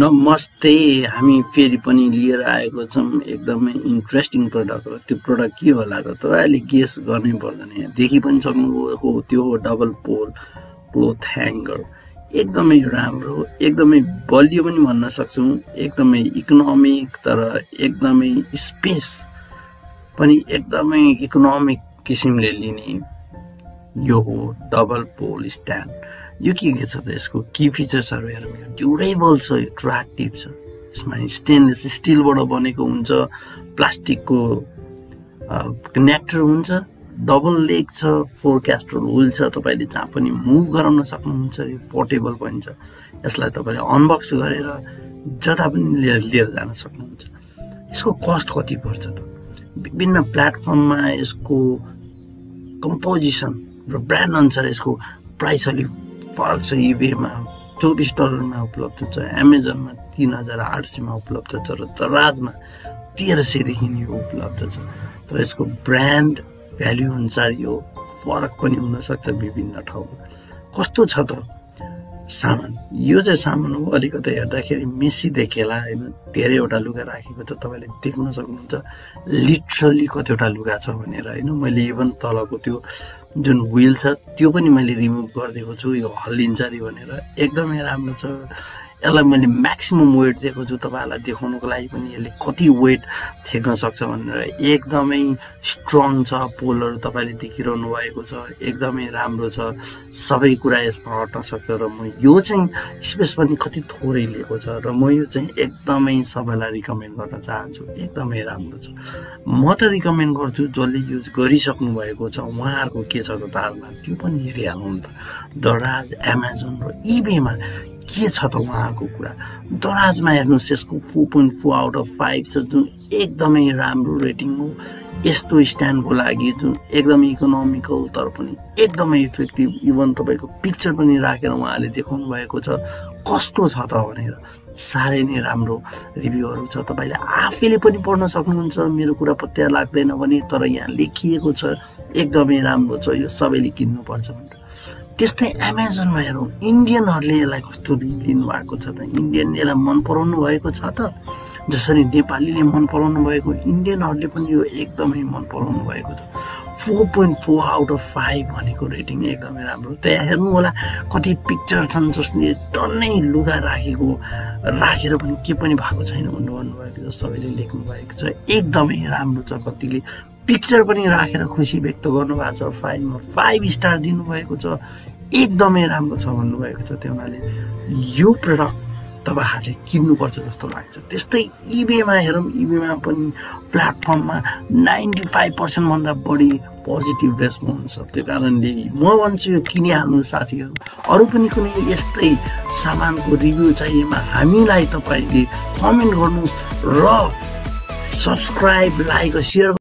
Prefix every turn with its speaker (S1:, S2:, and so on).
S1: नमस्ते हामी फेरि पनि लिएर आएको छौँ। एकदमै इन्ट्रेस्टिङ प्रडक्ट हो। त्यो प्रडक्ट के होला त तपाईँले गेस गर्नै पर्दैन। यहाँ देखि पनि सक्नुभयो हो त्यो हो डबल पोल क्लोथ ह्याङ्गर एकदमै राम्रो एकदमै बलियो पनि भन्न सक्छौँ। एकदमै इकोनोमिक तर एकदमै स्पेस पनि एकदमै इकोनोमिक किसिमले लिने यो हो डबल पोल स्ट्यान्ड यो के के छ त यसको की फिचर्सहरू हेरौँ यो ड्युरेबल छ यो ट्र्याक्टिभ छ। यसमा स्टेनलेस स्टिलबाट बनेको हुन्छ प्लास्टिकको कनेक्टर हुन्छ डबल लेग छ फोर क्यास्ट्रोल हुल छ तपाईँले जहाँ पनि मुभ गराउन सक्नुहुन्छ यो पोर्टेबल पनि छ। यसलाई तपाईँले अनबक्स गरेर जता पनि लिएर लिएर जान सक्नुहुन्छ। यसको कस्ट कति पर्छ त? विभिन्न प्लेटफर्ममा यसको कम्पोजिसन र ब्रान्ड अनुसार यसको प्राइस अलिक फरक छ इबेमा चौबिस डलरमा उपलब्ध छ एमाजोनमा तिन हजार आठ सयमा उपलब्ध छ र दराजमा तेह्र सयदेखि यो उपलब्ध छ। तर यसको ब्रान्ड भ्याल्यु अनुसार यो फरक पनि हुनसक्छ विभिन्न ठाउँमा। कस्तो छ त? सामान। यो चाहिँ सामान हो अलिकति हेर्दाखेरि मेसी देखेला होइन धेरैवटा लुगा राखेको छ तपाईँले देख्न सक्नुहुन्छ। लिटरली कतिवटा लुगा छ भनेर होइन मैले इभन तलको त्यो जुन विल छ त्यो पनि मैले रिमुभ गरिदिएको छु यो हल्लिन्छ अरे भनेर। एकदमै राम्रो छ। यसलाई मैले म्याक्सिमम् वेट दिएको छु तपाईँहरूलाई देखाउनुको लागि पनि यसले कति वेट थेक्न सक्छ भनेर एकदमै स्ट्रङ छ पोलहरू तपाईँले देखिरहनु भएको छ एकदमै राम्रो छ। सबै कुरा यसमा हट्न सक्छ र म यो चाहिँ स्पेस पनि कति थोरै लिएको छ र म यो चाहिँ एकदमै सबैलाई रिकमेन्ड गर्न चाहन्छु एकदमै राम्रो छ। म त रिकमेन्ड गर्छु जसले युज गरिसक्नु भएको छ उहाँहरूको के छ त धारणा त्यो पनि हेरिहाल्नु त। दराज एमाजोन र इबेमा के छ त उहाँको कुरा? दराजमा हेर्नुहोस् यसको four point four out of five छ जुन एकदमै राम्रो रेटिङ हो यस्तो स्ट्यान्डको लागि जुन एकदमै इकोनोमिकल तर पनि एकदमै इफेक्टिभ इभन तपाईँको पिक्चर पनि राखेर उहाँले देखाउनु भएको छ कस्तो छ त भनेर। साह्रै नै राम्रो रिभ्यूहरू छ। तपाईँले आफैले पनि पढ्न सक्नुहुन्छ मेरो कुरा पत्या लाग्दैन भने तर यहाँ लेखिएको छ एकदमै राम्रो छ यो सबैले किन्नुपर्छ भनेर। त्यस्तै एमाजोनमा हेरौँ इन्डियनहरूले यसलाई कस्तो लिनुभएको छ त? इन्डियन यसलाई मन पराउनु भएको छ त? जसरी नेपालीले मन पराउनु भएको इन्डियनहरूले पनि यो एकदमै मन पराउनु भएको छ। Four point four out of five भनेको रेटिङ एकदमै राम्रो। त्यहाँ हेर्नु होला कति पिक्चर छन् जसले टन्नै लुगा राखेको राखेर पनि के पनि भएको छैन भन्नु भन्नुभएको छ सबैले लेख्नु भएको छ। एकदमै राम्रो छ कतिले पिक्चर पनि राखेर खुसी व्यक्त गर्नुभएको छ। फाइभमा फाइभ स्टार दिनुभएको छ। एकदमै राम्रो छ भन्नुभएको छ त्यो हुनाले यो प्रडक्ट तपाईँहरूले किन्नुपर्छ जस्तो लाग्छ त्यस्तै इबेमा हेरौँ इबेमा पनि प्लेटफर्ममा नाइन्टी फाइभ पर्सेन्टभन्दा बढी पोजिटिभ रेस्पोन्स छ त्यो कारणले म भन्छु यो किनिहाल्नु साथीहरू। अरू पनि कुनै यस्तै सामानको रिभ्यू चाहिएमा हामीलाई तपाईँले कमेन्ट गर्नुहोस् र सब्सक्राइब लाइक सेयर